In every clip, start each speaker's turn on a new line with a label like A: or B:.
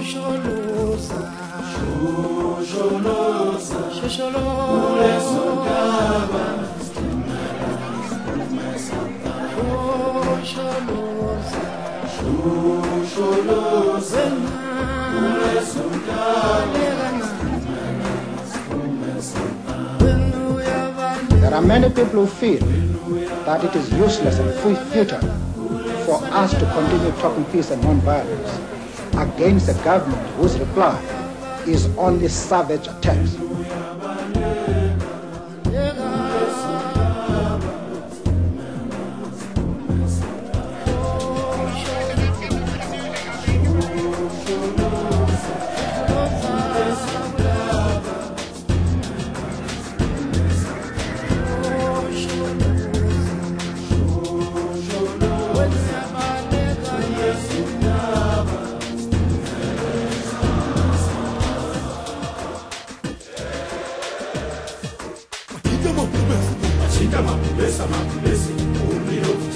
A: Shosholoza, Shosholoza, Shosholoza,
B: There are many people who feel that it is useless and fu- futile for us to continue talking peace and non-violence against a government whose reply is only savage attacks.
C: ma Achikama, Besama, Bessie, Un Rio,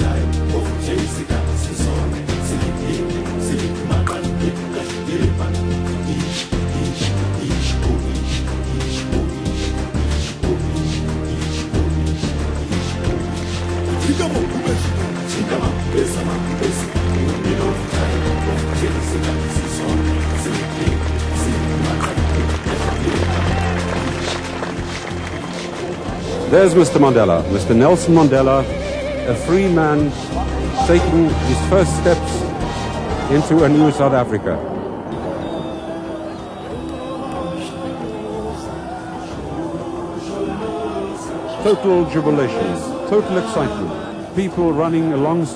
C: There's Mr. Mandela, Mr. Nelson Mandela, a free man taking his first steps into a new South Africa. Total jubilation, total excitement, people running alongside.